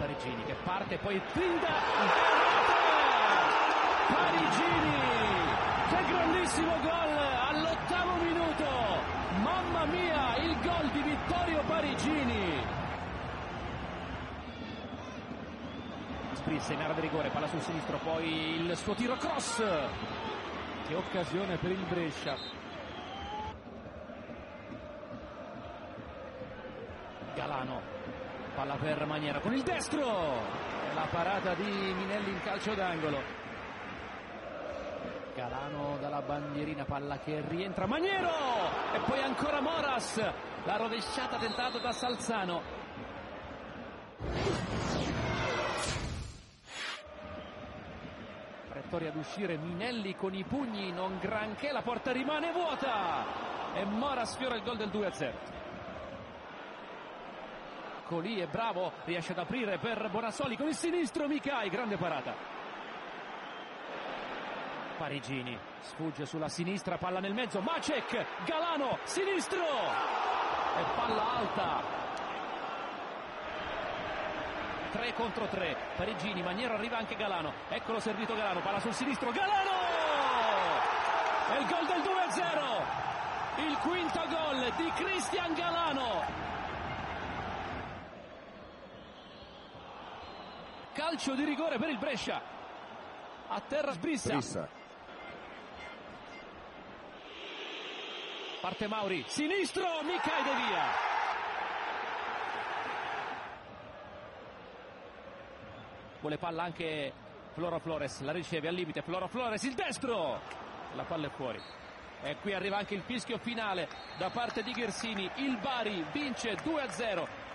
Parigini che parte poi finta Parigini che grandissimo gol all'ottavo minuto! Mamma mia il gol di Vittorio Parigini! Sprisse in area di rigore palla sul sinistro poi il suo tiro cross. Che occasione per il Brescia. Galano palla per Maniera con il destro. La parata di Minelli in calcio d'angolo. Galano dalla bandierina palla che rientra Maniero. E poi ancora Moras. La rovesciata tentata da Salzano. Prettori ad uscire Minelli con i pugni non granché la porta rimane vuota. E Moras sfiora il gol del 2-0 Colì è bravo, riesce ad aprire per Bonassoli con il sinistro Micai, grande parata. Parigini sfugge sulla sinistra, palla nel mezzo, Macek, Galano, sinistro e palla alta. 3 contro 3, Parigini, Maniero arriva anche Galano, eccolo servito Galano, palla sul sinistro, Galano! E il gol del 2-0, il quinto gol di Cristian Galano. Calcio di rigore per il Brescia. A terra Sbrissa Brissa. parte Mauri. Sinistro Micai De Via. Vuole palla anche Floro Flores la riceve al limite Floro Flores il destro. La palla è fuori. E qui arriva anche il fischio finale da parte di Ghersini il Bari vince 2-0